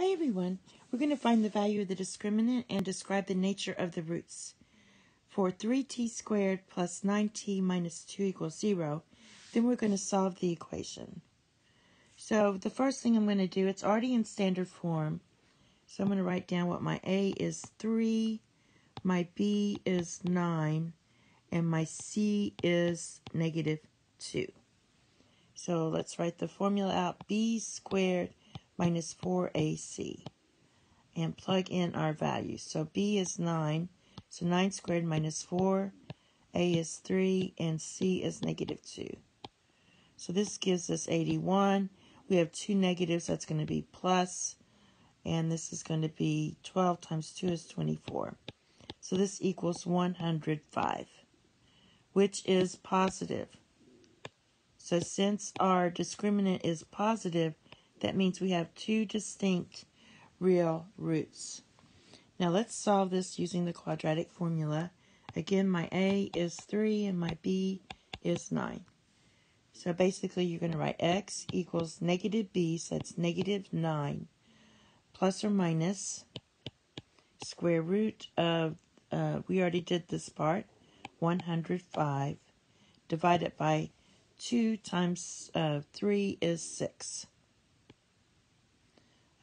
Hi everyone. We're going to find the value of the discriminant and describe the nature of the roots. For 3t squared plus 9t minus 2 equals 0, then we're going to solve the equation. So the first thing I'm going to do, it's already in standard form. So I'm going to write down what my a is 3, my b is 9, and my c is negative 2. So let's write the formula out. b squared minus 4ac and plug in our values. So b is 9, so 9 squared minus 4, a is 3, and c is negative 2. So this gives us 81. We have two negatives, that's going to be plus, and this is going to be 12 times 2 is 24. So this equals 105, which is positive. So since our discriminant is positive, that means we have two distinct real roots. Now let's solve this using the quadratic formula. Again, my a is 3 and my b is 9. So basically you're going to write x equals negative b, so that's negative 9, plus or minus square root of, uh, we already did this part, 105, divided by 2 times uh, 3 is 6.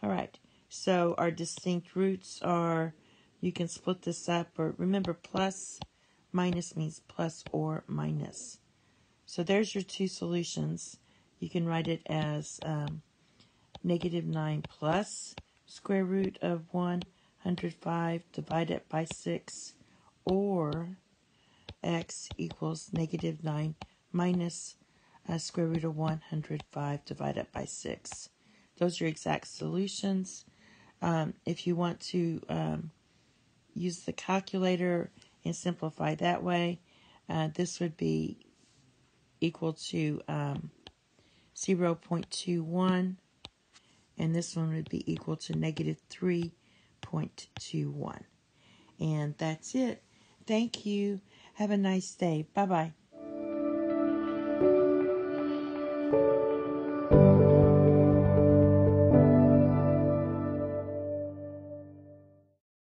All right, so our distinct roots are, you can split this up, or remember plus, minus means plus or minus. So there's your two solutions. You can write it as um, negative 9 plus square root of 105 divided by 6, or x equals negative 9 minus uh, square root of 105 divided by 6. Those are exact solutions. Um, if you want to um, use the calculator and simplify that way, uh, this would be equal to um, 0.21, and this one would be equal to negative 3.21. And that's it. Thank you. Have a nice day. Bye bye.